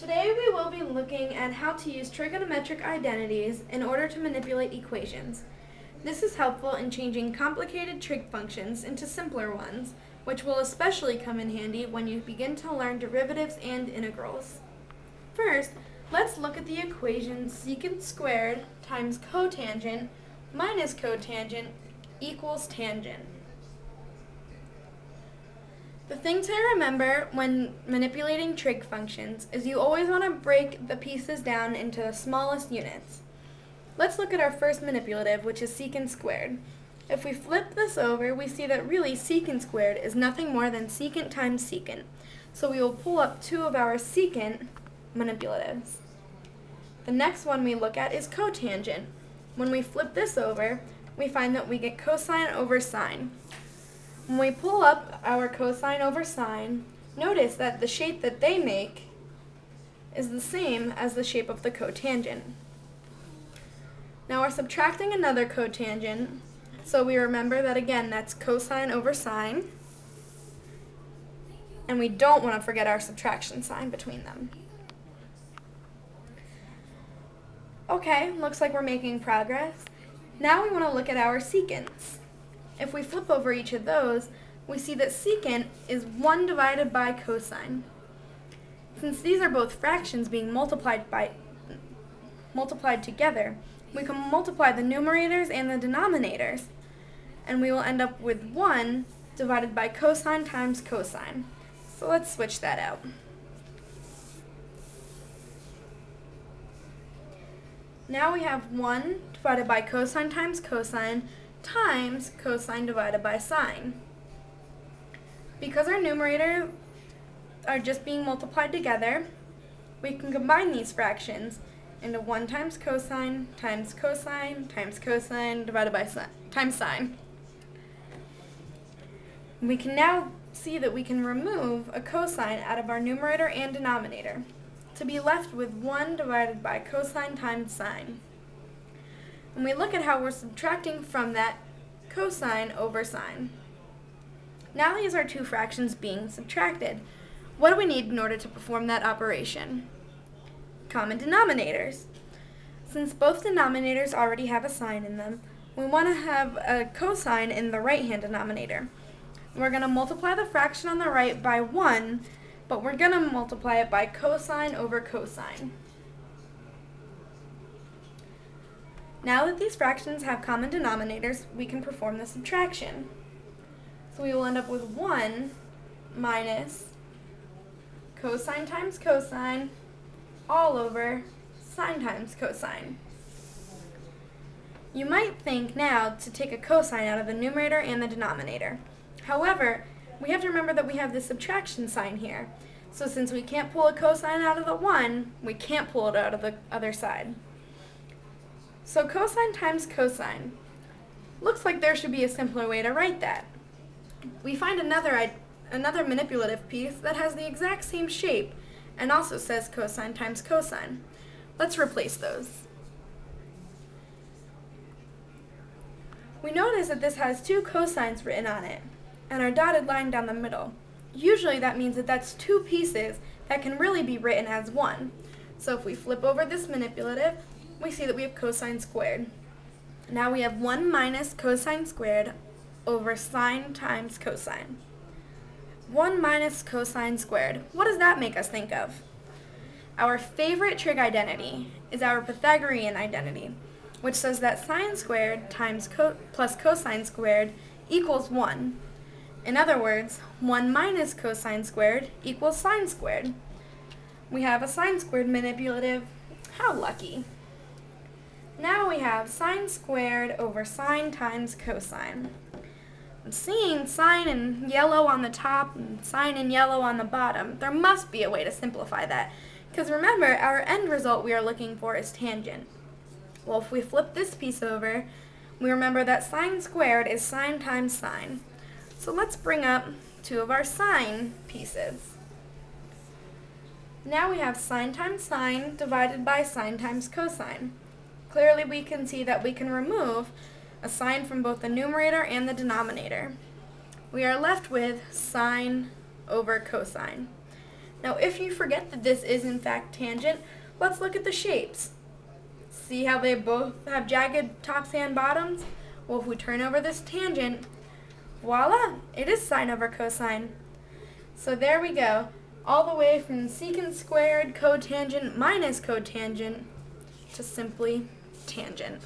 Today we will be looking at how to use trigonometric identities in order to manipulate equations. This is helpful in changing complicated trig functions into simpler ones, which will especially come in handy when you begin to learn derivatives and integrals. First, let's look at the equation secant squared times cotangent minus cotangent equals tangent. The thing to remember when manipulating trig functions is you always want to break the pieces down into the smallest units. Let's look at our first manipulative, which is secant squared. If we flip this over, we see that really secant squared is nothing more than secant times secant. So we will pull up two of our secant manipulatives. The next one we look at is cotangent. When we flip this over, we find that we get cosine over sine. When we pull up our cosine over sine, notice that the shape that they make is the same as the shape of the cotangent. Now we're subtracting another cotangent, so we remember that again that's cosine over sine, and we don't want to forget our subtraction sign between them. Okay, looks like we're making progress. Now we want to look at our secants. If we flip over each of those, we see that secant is 1 divided by cosine. Since these are both fractions being multiplied by multiplied together, we can multiply the numerators and the denominators, and we will end up with 1 divided by cosine times cosine. So let's switch that out. Now we have 1 divided by cosine times cosine times cosine divided by sine. Because our numerator are just being multiplied together, we can combine these fractions into 1 times cosine times cosine times cosine divided by sine times sine. We can now see that we can remove a cosine out of our numerator and denominator to be left with 1 divided by cosine times sine. And we look at how we're subtracting from that cosine over sine. Now these are two fractions being subtracted. What do we need in order to perform that operation? Common denominators. Since both denominators already have a sine in them, we want to have a cosine in the right-hand denominator. We're going to multiply the fraction on the right by 1, but we're going to multiply it by cosine over cosine. Now that these fractions have common denominators, we can perform the subtraction. So we will end up with 1 minus cosine times cosine all over sine times cosine. You might think now to take a cosine out of the numerator and the denominator. However, we have to remember that we have the subtraction sign here. So since we can't pull a cosine out of the 1, we can't pull it out of the other side. So cosine times cosine. Looks like there should be a simpler way to write that. We find another, another manipulative piece that has the exact same shape and also says cosine times cosine. Let's replace those. We notice that this has two cosines written on it and our dotted line down the middle. Usually that means that that's two pieces that can really be written as one. So if we flip over this manipulative, we see that we have cosine squared. Now we have 1 minus cosine squared over sine times cosine. 1 minus cosine squared. What does that make us think of? Our favorite trig identity is our Pythagorean identity, which says that sine squared times co plus cosine squared equals 1. In other words, 1 minus cosine squared equals sine squared. We have a sine squared manipulative. How lucky. Now we have sine squared over sine times cosine. I'm seeing sine in yellow on the top and sine in yellow on the bottom. There must be a way to simplify that. Because remember, our end result we are looking for is tangent. Well, if we flip this piece over, we remember that sine squared is sine times sine. So let's bring up two of our sine pieces. Now we have sine times sine divided by sine times cosine. Clearly we can see that we can remove a sine from both the numerator and the denominator. We are left with sine over cosine. Now if you forget that this is in fact tangent, let's look at the shapes. See how they both have jagged tops and bottoms? Well, if we turn over this tangent, voila, it is sine over cosine. So there we go, all the way from secant squared cotangent minus cotangent to simply tangent.